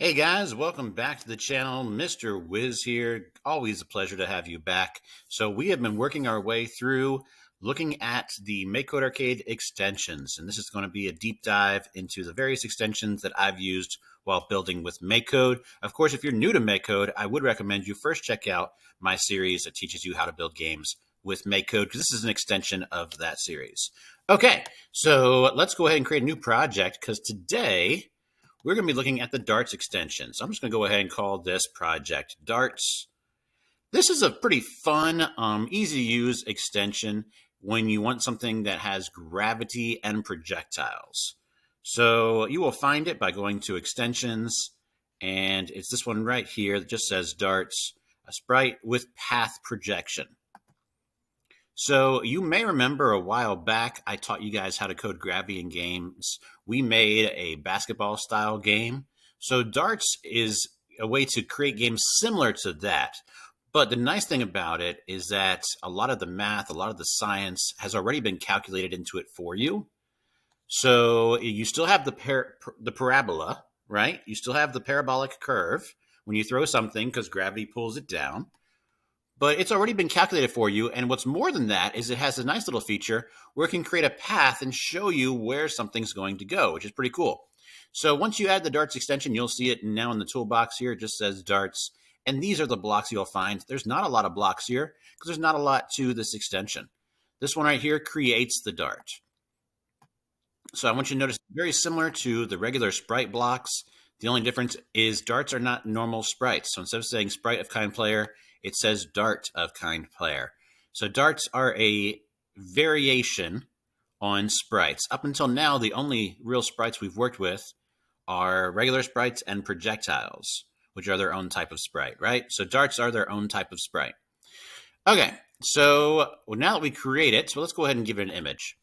Hey guys, welcome back to the channel. Mr. Wiz here. Always a pleasure to have you back. So we have been working our way through looking at the MakeCode Arcade extensions, and this is going to be a deep dive into the various extensions that I've used while building with MakeCode. Of course, if you're new to MakeCode, I would recommend you first check out my series that teaches you how to build games with MakeCode because this is an extension of that series. Okay, so let's go ahead and create a new project because today we're going to be looking at the Darts extension. So I'm just going to go ahead and call this project Darts. This is a pretty fun, um, easy to use extension when you want something that has gravity and projectiles. So you will find it by going to extensions, and it's this one right here that just says Darts, a sprite with path projection. So you may remember a while back, I taught you guys how to code gravity in games. We made a basketball style game. So darts is a way to create games similar to that. But the nice thing about it is that a lot of the math, a lot of the science has already been calculated into it for you. So you still have the par the parabola, right? You still have the parabolic curve when you throw something because gravity pulls it down but it's already been calculated for you. And what's more than that is it has a nice little feature where it can create a path and show you where something's going to go, which is pretty cool. So once you add the darts extension, you'll see it now in the toolbox here. It just says darts. And these are the blocks you'll find. There's not a lot of blocks here because there's not a lot to this extension. This one right here creates the dart. So I want you to notice very similar to the regular sprite blocks. The only difference is darts are not normal sprites. So instead of saying sprite of kind player, it says dart of kind player. So darts are a variation on sprites. Up until now, the only real sprites we've worked with are regular sprites and projectiles, which are their own type of sprite, right? So darts are their own type of sprite. Okay, so well, now that we create it, so let's go ahead and give it an image.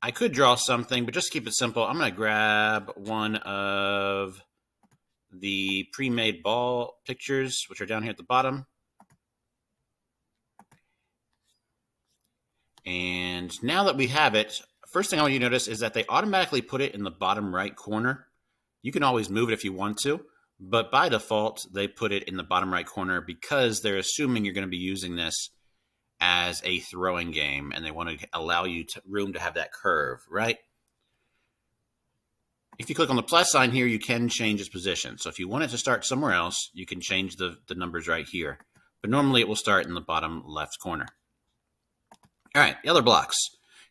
I could draw something, but just keep it simple. I'm going to grab one of the pre-made ball pictures, which are down here at the bottom. And now that we have it, first thing I want you to notice is that they automatically put it in the bottom right corner. You can always move it if you want to, but by default, they put it in the bottom right corner because they're assuming you're going to be using this as a throwing game and they want to allow you to, room to have that curve, right? If you click on the plus sign here, you can change its position. So if you want it to start somewhere else, you can change the, the numbers right here. But normally it will start in the bottom left corner. All right, the other blocks.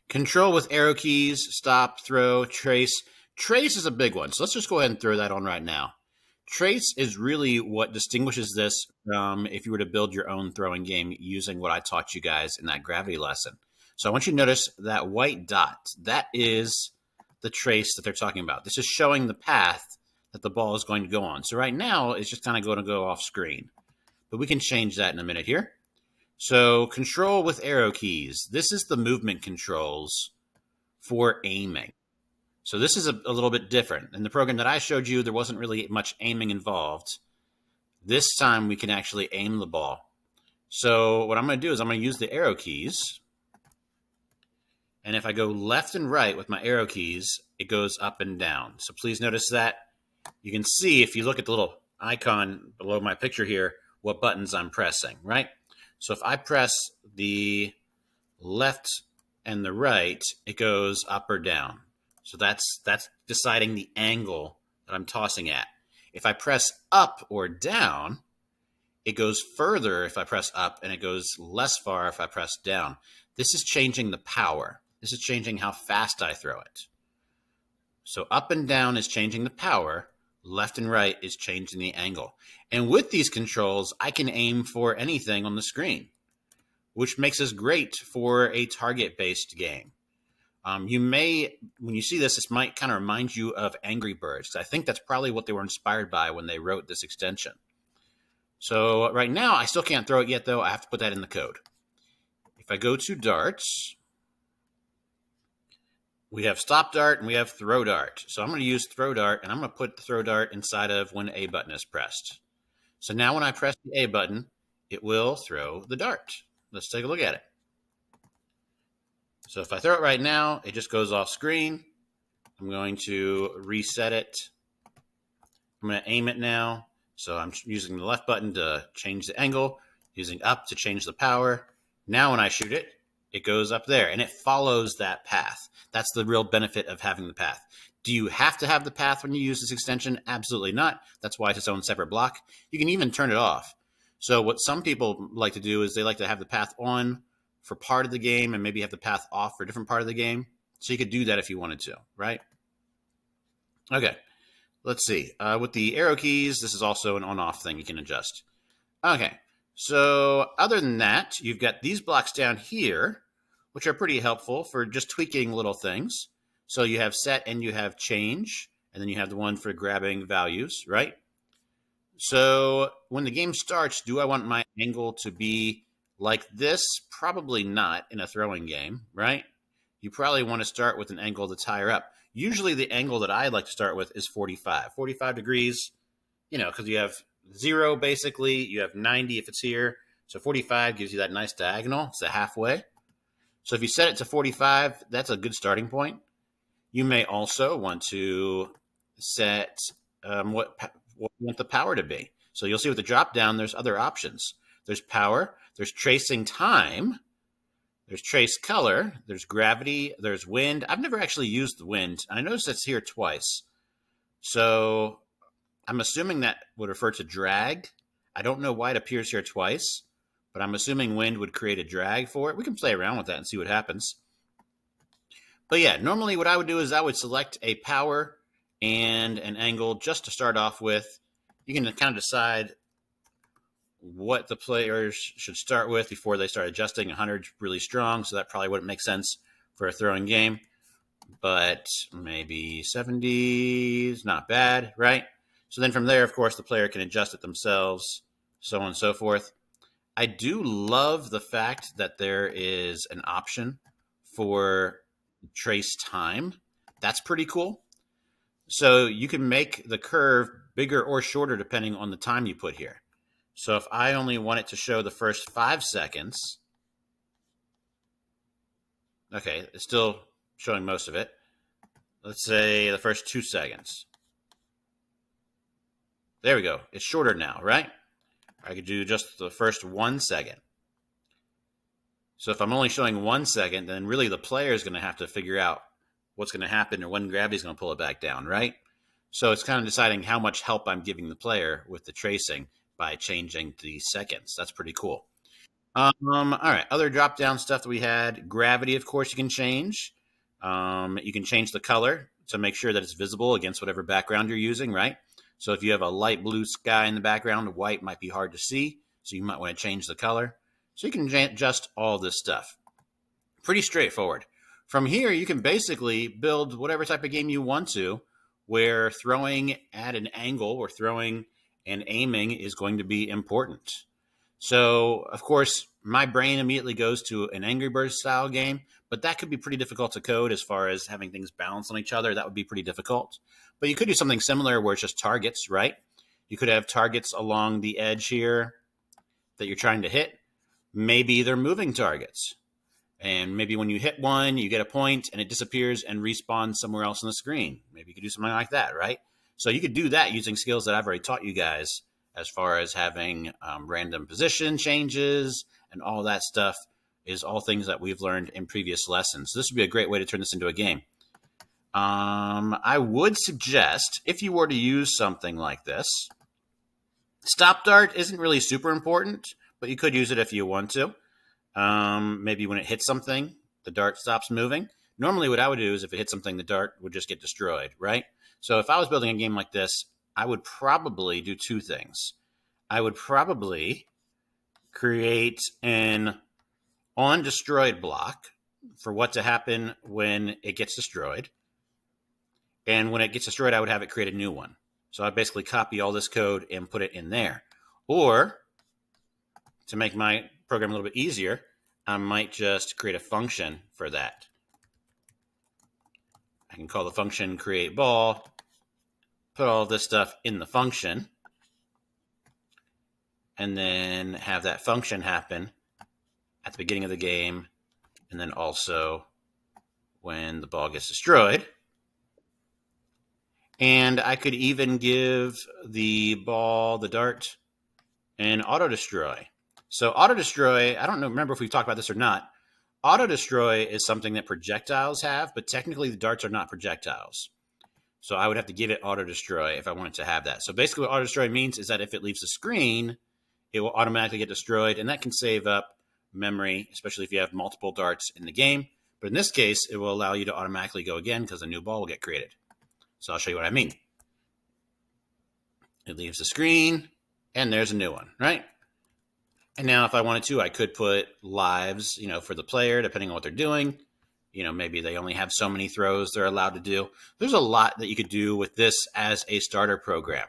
Control with arrow keys, stop, throw, trace. Trace is a big one, so let's just go ahead and throw that on right now. Trace is really what distinguishes this from if you were to build your own throwing game using what I taught you guys in that gravity lesson. So I want you to notice that white dot. That is the trace that they're talking about. This is showing the path that the ball is going to go on. So right now, it's just kind of going to go off screen. But we can change that in a minute here. So control with arrow keys. This is the movement controls for aiming. So this is a, a little bit different. In the program that I showed you, there wasn't really much aiming involved. This time we can actually aim the ball. So what I'm going to do is I'm going to use the arrow keys and if I go left and right with my arrow keys, it goes up and down. So please notice that. You can see if you look at the little icon below my picture here, what buttons I'm pressing, right? So if I press the left and the right, it goes up or down. So that's that's deciding the angle that I'm tossing at. If I press up or down, it goes further if I press up and it goes less far if I press down. This is changing the power. This is changing how fast I throw it. So up and down is changing the power. Left and right is changing the angle. And with these controls, I can aim for anything on the screen, which makes us great for a target-based game. Um, you may, when you see this, this might kind of remind you of Angry Birds. I think that's probably what they were inspired by when they wrote this extension. So right now, I still can't throw it yet, though. I have to put that in the code. If I go to darts, we have stop dart and we have throw dart. So I'm going to use throw dart and I'm going to put throw dart inside of when A button is pressed. So now when I press the A button, it will throw the dart. Let's take a look at it. So if I throw it right now, it just goes off screen. I'm going to reset it I'm going to aim it now. So I'm using the left button to change the angle, using up to change the power. Now when I shoot it, it goes up there and it follows that path. That's the real benefit of having the path. Do you have to have the path when you use this extension? Absolutely not. That's why it's its own separate block. You can even turn it off. So what some people like to do is they like to have the path on for part of the game and maybe have the path off for a different part of the game. So you could do that if you wanted to, right? Okay, let's see. Uh, with the arrow keys, this is also an on-off thing you can adjust. Okay, so other than that, you've got these blocks down here, which are pretty helpful for just tweaking little things. So you have set and you have change, and then you have the one for grabbing values, right? So when the game starts, do I want my angle to be like this? Probably not in a throwing game, right? You probably want to start with an angle that's higher up. Usually the angle that I like to start with is 45. 45 degrees, you know, because you have zero basically, you have 90 if it's here. So 45 gives you that nice diagonal. It's a halfway. So if you set it to 45, that's a good starting point. You may also want to set um, what what you want the power to be. So you'll see with the drop down, there's other options. There's power, there's tracing time, there's trace color, there's gravity, there's wind. I've never actually used the wind. I noticed it's here twice. So I'm assuming that would refer to drag. I don't know why it appears here twice, but I'm assuming wind would create a drag for it. We can play around with that and see what happens. But yeah, normally what I would do is I would select a power and an angle just to start off with. You can kind of decide what the players should start with before they start adjusting. 100 really strong, so that probably wouldn't make sense for a throwing game. But maybe 70 is not bad, right? So then from there, of course, the player can adjust it themselves, so on and so forth. I do love the fact that there is an option for trace time. That's pretty cool. So you can make the curve bigger or shorter depending on the time you put here. So if I only want it to show the first five seconds, okay, it's still showing most of it. Let's say the first two seconds. There we go. It's shorter now, right? I could do just the first one second. So if I'm only showing one second, then really the player is going to have to figure out what's going to happen or when gravity is going to pull it back down, right? So it's kind of deciding how much help I'm giving the player with the tracing by changing the seconds. That's pretty cool. Um, all right, other drop down stuff that we had. Gravity, of course, you can change. Um, you can change the color to make sure that it's visible against whatever background you're using, right? So if you have a light blue sky in the background, white might be hard to see. So you might want to change the color. So you can adjust all this stuff. Pretty straightforward. From here, you can basically build whatever type of game you want to, where throwing at an angle or throwing and aiming is going to be important. So, of course, my brain immediately goes to an Angry Birds style game, but that could be pretty difficult to code as far as having things balance on each other. That would be pretty difficult. But you could do something similar where it's just targets, right? You could have targets along the edge here that you're trying to hit. Maybe they're moving targets. And maybe when you hit one, you get a point and it disappears and respawns somewhere else on the screen. Maybe you could do something like that, right? So you could do that using skills that I've already taught you guys as far as having um, random position changes and all that stuff is all things that we've learned in previous lessons. So this would be a great way to turn this into a game. Um, I would suggest if you were to use something like this, stop dart isn't really super important, but you could use it if you want to. Um, maybe when it hits something, the dart stops moving. Normally, what I would do is if it hit something, the dart would just get destroyed, right? So if I was building a game like this, I would probably do two things. I would probably create an on destroyed block for what to happen when it gets destroyed. And when it gets destroyed, I would have it create a new one. So I basically copy all this code and put it in there. Or to make my program a little bit easier, I might just create a function for that. I can call the function create ball, put all this stuff in the function, and then have that function happen at the beginning of the game, and then also when the ball gets destroyed. And I could even give the ball, the dart, an auto destroy. So auto destroy, I don't know, remember if we've talked about this or not. Auto destroy is something that projectiles have, but technically the darts are not projectiles. So I would have to give it auto destroy if I wanted to have that. So basically what auto destroy means is that if it leaves the screen, it will automatically get destroyed and that can save up memory, especially if you have multiple darts in the game. But in this case, it will allow you to automatically go again because a new ball will get created. So I'll show you what I mean. It leaves the screen, and there's a new one, right? And now if I wanted to, I could put lives, you know, for the player, depending on what they're doing. You know, maybe they only have so many throws they're allowed to do. There's a lot that you could do with this as a starter program.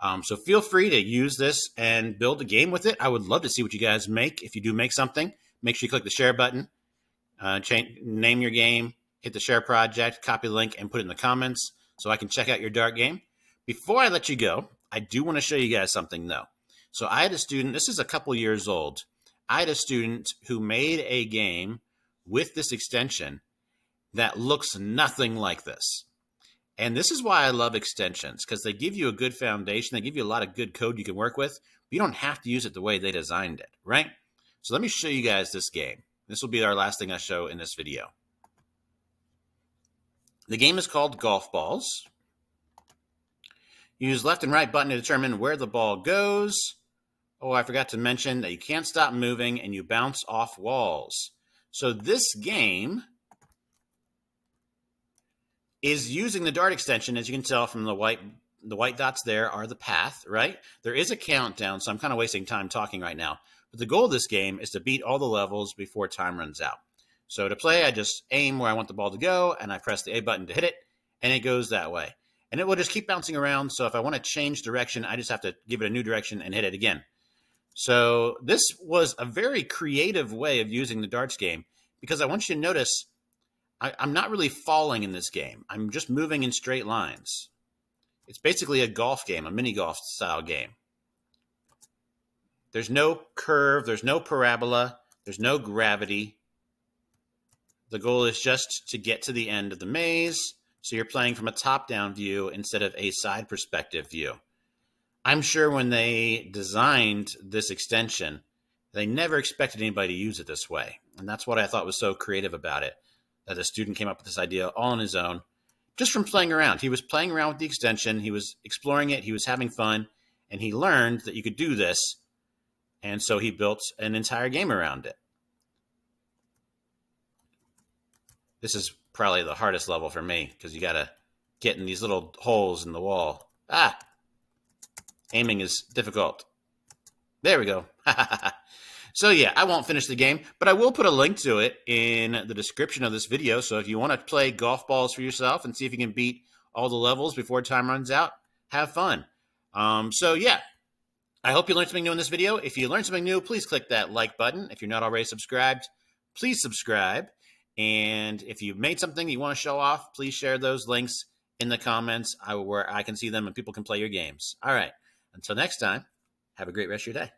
Um, so feel free to use this and build a game with it. I would love to see what you guys make. If you do make something, make sure you click the share button, uh, change, name your game, hit the share project, copy the link, and put it in the comments so I can check out your dart game. Before I let you go, I do want to show you guys something though. So I had a student, this is a couple years old. I had a student who made a game with this extension that looks nothing like this. And this is why I love extensions because they give you a good foundation. They give you a lot of good code you can work with. But you don't have to use it the way they designed it, right? So let me show you guys this game. This will be our last thing I show in this video. The game is called Golf Ballz. Use left and right button to determine where the ball goes. Oh, I forgot to mention that you can't stop moving and you bounce off walls. So this game is using the dart extension, as you can tell from the white the white dots there are the path, right? There is a countdown, so I'm kind of wasting time talking right now. But the goal of this game is to beat all the levels before time runs out. So to play, I just aim where I want the ball to go, and I press the A button to hit it, and it goes that way. And it will just keep bouncing around. So if I want to change direction, I just have to give it a new direction and hit it again. So this was a very creative way of using the darts game because I want you to notice I, I'm not really falling in this game. I'm just moving in straight lines. It's basically a golf game, a mini golf style game. There's no curve, there's no parabola, there's no gravity. The goal is just to get to the end of the maze. So you're playing from a top down view instead of a side perspective view. I'm sure when they designed this extension, they never expected anybody to use it this way. And that's what I thought was so creative about it that a student came up with this idea all on his own, just from playing around. He was playing around with the extension, he was exploring it, he was having fun, and he learned that you could do this. And so he built an entire game around it. This is probably the hardest level for me because you got to get in these little holes in the wall. Ah! Aiming is difficult. There we go. so yeah, I won't finish the game, but I will put a link to it in the description of this video. So if you want to play Golf Ballz for yourself and see if you can beat all the levels before time runs out, have fun. Um, so yeah, I hope you learned something new in this video. If you learned something new, please click that like button. If you're not already subscribed, please subscribe. And if you've made something you want to show off, please share those links in the comments where I can see them and people can play your games. All right. Until next time, have a great rest of your day.